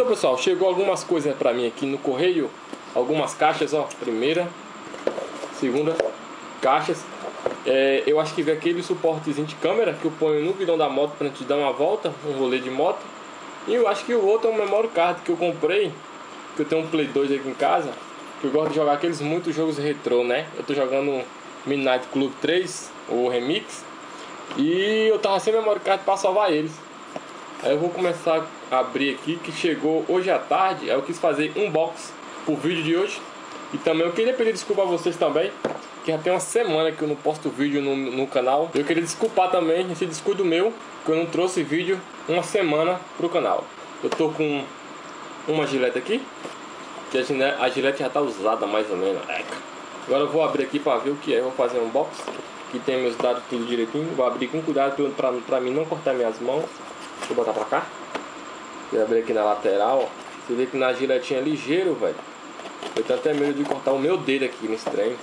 Então pessoal, chegou algumas coisas pra mim aqui no correio. Algumas caixas, ó, primeira Segunda caixas. É, Eu acho que veio aquele suportezinho de câmera Que eu ponho no guidão da moto pra gente dar uma volta Um rolê de moto. E eu acho que o outro é um memory card que eu comprei Que eu tenho um Play 2 aqui em casa Que eu gosto de jogar aqueles muitos jogos retrô, né? Eu tô jogando Midnight Club 3, o Remix E eu tava sem memory card pra salvar eles Aí eu vou começar a abrir aqui, que chegou hoje à tarde. Aí eu quis fazer um box pro vídeo de hoje. E também eu queria pedir desculpa a vocês também, que já tem uma semana que eu não posto vídeo no, no canal. Eu queria desculpar também esse descuido meu, que eu não trouxe vídeo uma semana pro canal. Eu tô com uma gilete aqui, que a gilete, a gilete já tá usada mais ou menos. Agora eu vou abrir aqui para ver o que é. Eu vou fazer um box, que tem meus dados tudo direitinho. Vou abrir com cuidado para mim não cortar minhas mãos. Deixa eu botar pra cá. Vou abrir aqui na lateral, ó. Você vê que na giletinha é ligeiro, velho. Eu tenho até medo de cortar o meu dedo aqui nesse trem.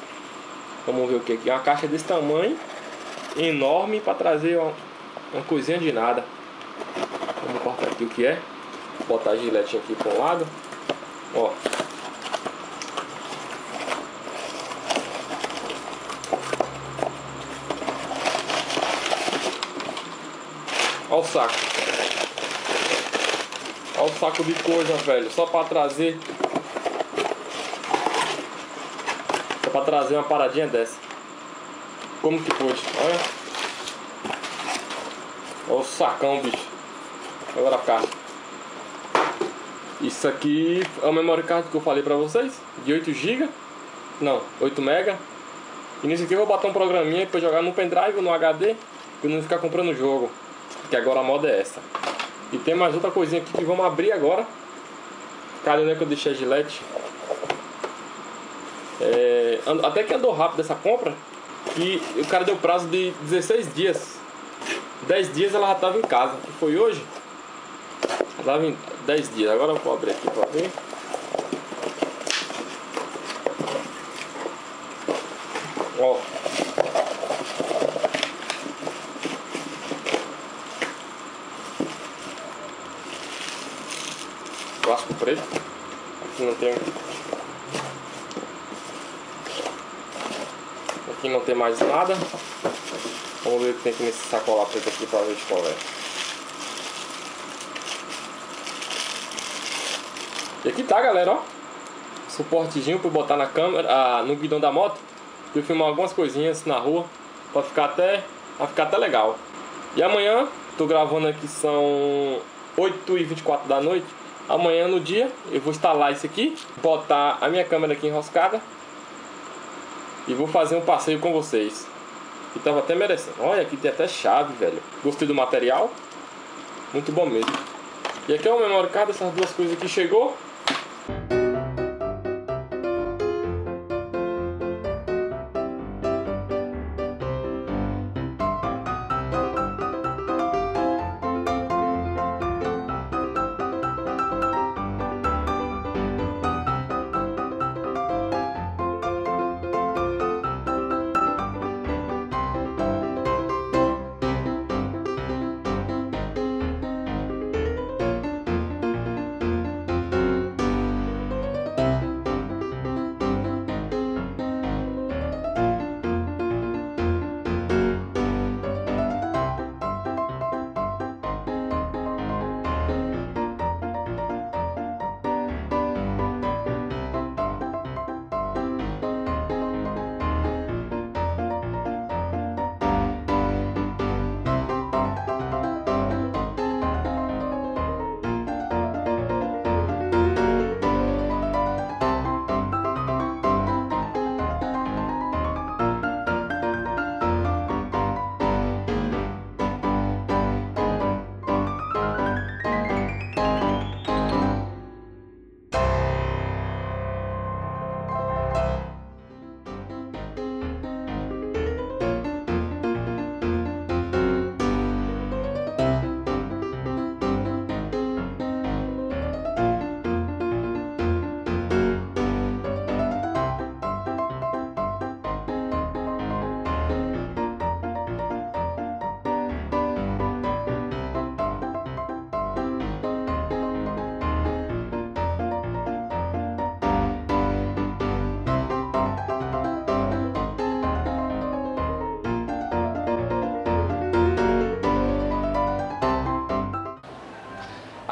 Vamos ver o que aqui. Uma caixa desse tamanho, enorme, pra trazer uma, uma coisinha de nada. Vamos cortar aqui o que é. Botar a giletinha aqui para um lado. Ó. Olha o saco. Olha o saco de coisa, velho. Só pra trazer. Só pra trazer uma paradinha dessa. Como que pode? Olha. Olha o sacão, bicho. Agora caixa. Isso aqui é o memory card que eu falei pra vocês. De 8 GB. Não, 8 MB. E nisso aqui eu vou botar um programinha pra jogar no pendrive ou no HD. Pra não ficar comprando jogo. Que agora a moda é essa. E tem mais outra coisinha aqui que vamos abrir agora. Cadê onde é que eu deixei a gilete? É, até que andou rápido essa compra. E o cara deu prazo de 16 dias. 10 dias ela já estava em casa. Que foi hoje? Ela estava em 10 dias. Agora eu vou abrir aqui para ver. Ó. Plástico preto. Aqui não tem. Aqui não tem mais nada. Vamos ver o que tem aqui nesse sacola preto aqui para ver qual é. E aqui tá galera, ó. Suportezinho para botar na câmera, ah, no guidão da moto. Eu filmar algumas coisinhas na rua. Pra ficar até, pra ficar até legal. E amanhã, tô gravando aqui, são 8h24 da noite. Amanhã no dia eu vou instalar isso aqui, botar a minha câmera aqui enroscada e vou fazer um passeio com vocês. E tava até merecendo. Olha, aqui tem até chave, velho. Gostei do material. Muito bom mesmo. E aqui é o memory card, essas duas coisas aqui chegou.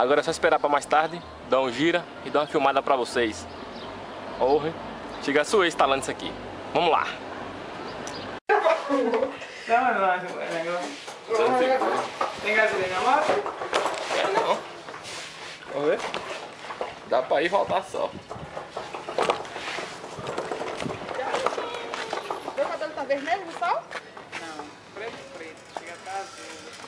Agora é só esperar para mais tarde, dar um gira e dar uma filmada para vocês. Orre, chega a sua instalando isso aqui. Vamos lá! Não, uma loja, é Tem gasolina lá? É não. Vamos ver? Dá pra ir e voltar só. Meu cabelo tá vermelho no sol? Não, preto preto, chega até azul.